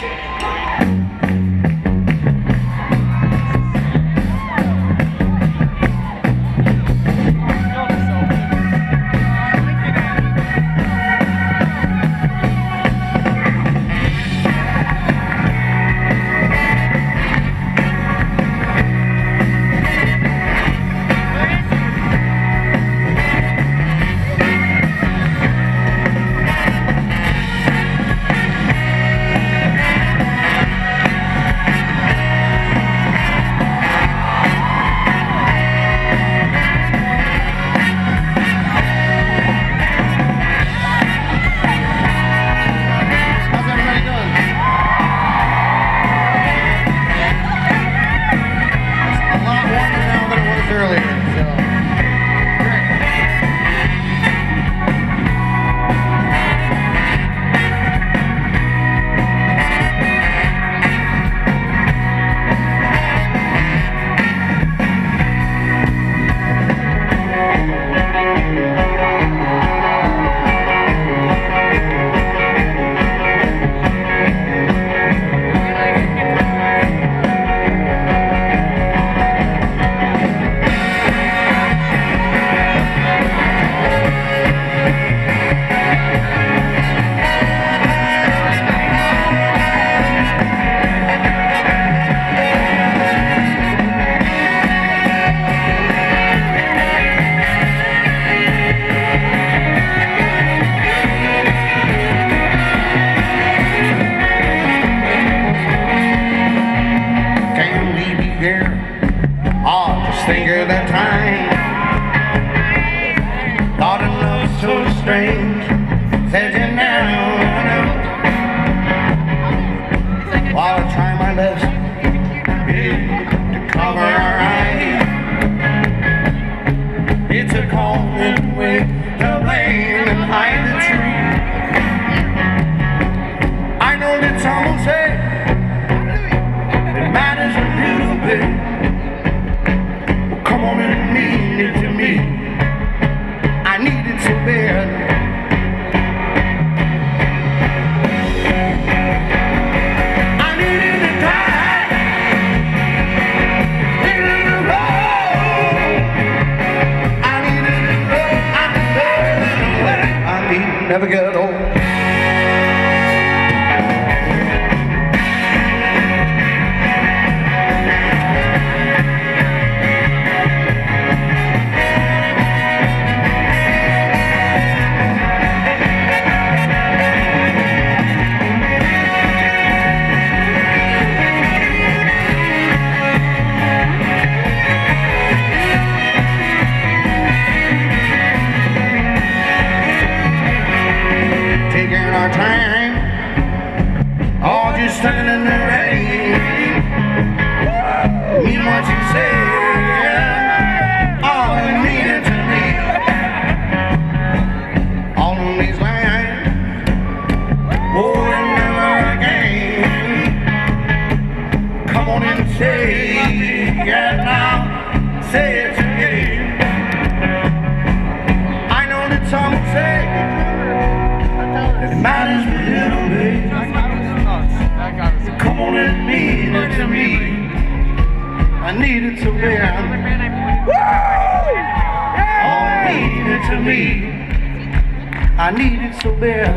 How's strange. Said you now. While I try my best to cover our eyes. It's a common way to blame and hide the truth. In the rain. Mean what you say, all you it to me. On these lines, oh, and never again. Come on and say it now, say it again. I know that some will say. It matters little To me. I need it so bad.